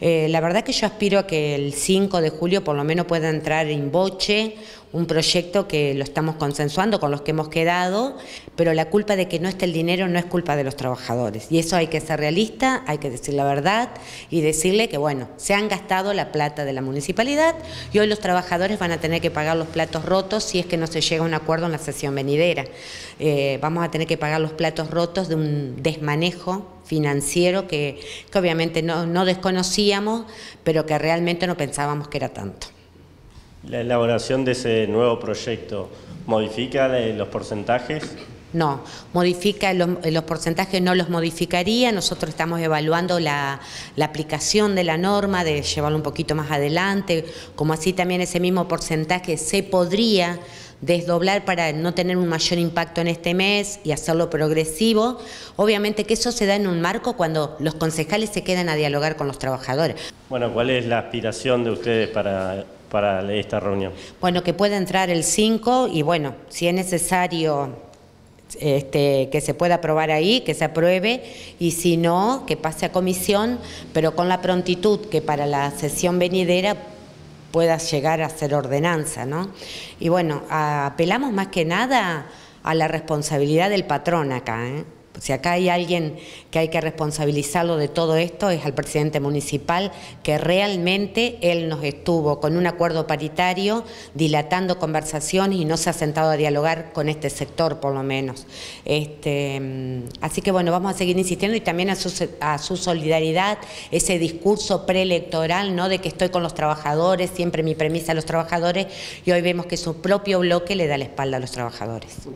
Eh, la verdad que yo aspiro a que el 5 de julio por lo menos pueda entrar en boche un proyecto que lo estamos consensuando con los que hemos quedado, pero la culpa de que no esté el dinero no es culpa de los trabajadores. Y eso hay que ser realista, hay que decir la verdad y decirle que, bueno, se han gastado la plata de la municipalidad y hoy los trabajadores van a tener que pagar los platos rotos si es que no se llega a un acuerdo en la sesión venidera. Eh, vamos a tener que pagar los platos rotos de un desmanejo financiero que, obviamente no, no desconocíamos, pero que realmente no pensábamos que era tanto. ¿La elaboración de ese nuevo proyecto modifica los porcentajes? No, modifica los, porcentajes, no los modificaría. Nosotros estamos evaluando la, aplicación de la norma, de llevarlo un poquito más adelante, como así también ese mismo porcentaje se podría desdoblar para no tener un mayor impacto en este mes y hacerlo progresivo. Obviamente que eso se da en un marco cuando los concejales se quedan a dialogar con los trabajadores. Bueno, ¿cuál es la aspiración de ustedes para para esta reunión? Bueno, que pueda entrar el 5 y bueno, si es necesario este, que se pueda aprobar ahí, que se apruebe, y si no, que pase a comisión, pero con la prontitud que para la sesión venidera pueda llegar a ser ordenanza, ¿no? Y bueno, apelamos más que nada a la responsabilidad del patrón acá, ¿eh? Si acá hay alguien que hay que responsabilizarlo de todo esto es al presidente municipal, que realmente él nos estuvo con un acuerdo paritario dilatando conversaciones y no se ha sentado a dialogar con este sector por lo menos. Este, mm, así que bueno, vamos a seguir insistiendo y también a su, a su solidaridad, ese discurso preelectoral, ¿no? De que estoy con los trabajadores, siempre mi premisa a los trabajadores, y hoy vemos que su propio bloque le da la espalda a los trabajadores.